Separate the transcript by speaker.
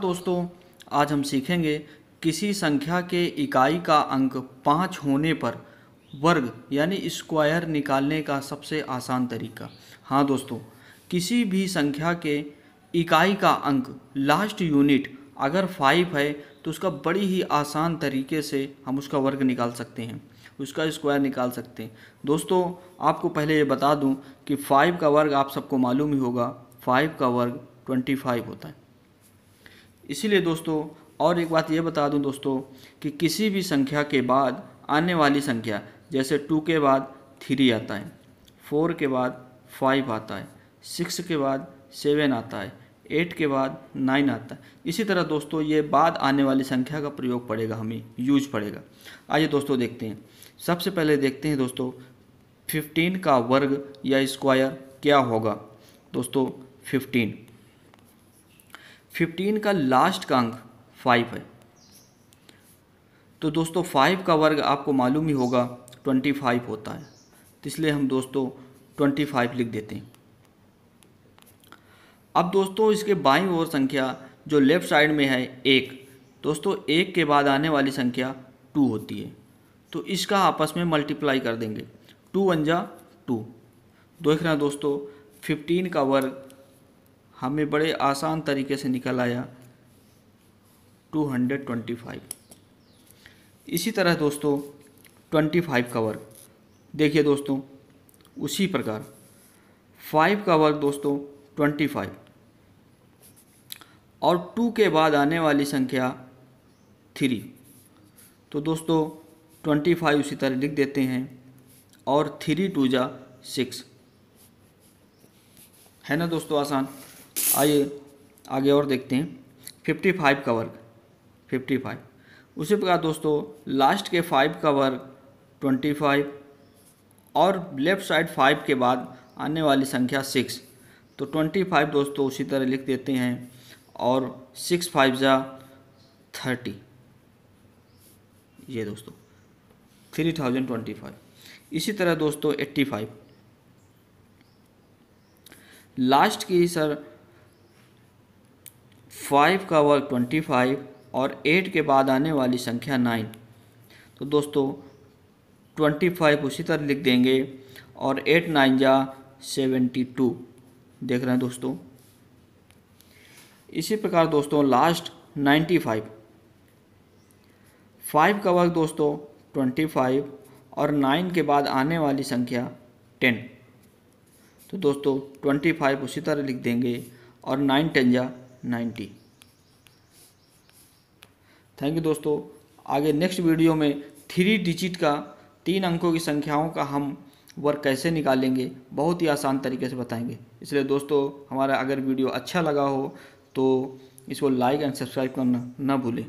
Speaker 1: दोस्तों आज हम सीखेंगे किसी संख्या के इकाई का अंक पाँच होने पर वर्ग, यानी स्क्वायर निकालने का सबसे आसान तरीका। हाँ दोस्तों, किसी भी संख्या के इकाई का अंक लास्ट यूनिट अगर फाइव है तो उसका बड़ी ही आसान तरीके से हम उसका वर्ग निकाल सकते हैं, उसका स्क्वायर निकाल सकते हैं। दोस्तों, आपको पहले ये बता दूँ कि फाइव का वर्ग आप सबको मालूम ही होगा फाइव का वर्ग ट्वेंटी फाइव होता है। इसीलिए दोस्तों, और एक बात ये बता दूँ दोस्तों कि किसी भी संख्या के बाद आने वाली संख्या जैसे टू के बाद थ्री आता है, फोर के बाद फाइव आता है, सिक्स के बाद सेवन आता है, एट के बाद नाइन आता है। इसी तरह दोस्तों ये बाद आने वाली संख्या का प्रयोग पड़ेगा, हमें यूज़ पड़ेगा। आइए दोस्तों देखते हैं। सबसे पहले देखते हैं दोस्तों, फिफ्टीन का वर्ग या स्क्वायर क्या होगा? दोस्तों, फिफ्टीन। फिफ्टीन का लास्ट का अंक फाइव है। तो दोस्तों, फाइव का वर्ग आपको मालूम ही होगा ट्वेंटी फाइव होता है। तो इसलिए हम दोस्तों ट्वेंटी फाइव लिख देते हैं। अब दोस्तों इसके बाईं ओर संख्या जो लेफ़्ट साइड में है, एक। दोस्तों, एक के बाद आने वाली संख्या टू होती है। तो इसका आपस में मल्टीप्लाई कर देंगे। टू वन जा टू देख रहे हैं दोस्तों फिफ्टीन का वर्ग हमें बड़े आसान तरीके से निकल आया। 225 इसी तरह दोस्तों 25 का वर्ग देखिए दोस्तों, उसी प्रकार फाइव का वर्ग दोस्तों 25 और टू के बाद आने वाली संख्या थ्री तो दोस्तों 25 उसी तरह लिख देते हैं और थ्री टू जा सिक्स है ना दोस्तों, आसान? आइए, आगे और देखते हैं। फिफ्टी फाइव का वर्ग फिफ्टी फाइव उसी प्रकार दोस्तों लास्ट के फाइव का वर्ग ट्वेंटी फाइव और लेफ़्ट साइड फाइव के बाद आने वाली संख्या सिक्स तो ट्वेंटी फाइव दोस्तों उसी तरह लिख देते हैं और सिक्स फाइव ज़ा थर्टी ये दोस्तों थ्री थाउज़ेंड ट्वेंटी फाइव इसी तरह दोस्तों एट्टी फाइव लास्ट की सर फाइव का वर्ग ट्वेंटी फाइव और एट के बाद आने वाली संख्या नाइन तो दोस्तों ट्वेंटी फाइव उसी तरह लिख देंगे और एट नाइन जा सेवेंटी टू। देख रहे हैं दोस्तों। इसी प्रकार दोस्तों लास्ट नाइन्टी फाइव फाइव का वर्ग दोस्तों ट्वेंटी फाइव और नाइन के बाद आने वाली संख्या टेन तो दोस्तों ट्वेंटी फाइव उसी तरह लिख देंगे और नाइन टेन जा नाइन्टी थैंक यू दोस्तों। आगे नेक्स्ट वीडियो में थ्री डिजिट का तीन अंकों की संख्याओं का हम वर्क कैसे निकालेंगे, बहुत ही आसान तरीके से बताएँगे। इसलिए दोस्तों, हमारा अगर वीडियो अच्छा लगा हो तो इसको लाइक एंड सब्सक्राइब करना ना भूलें।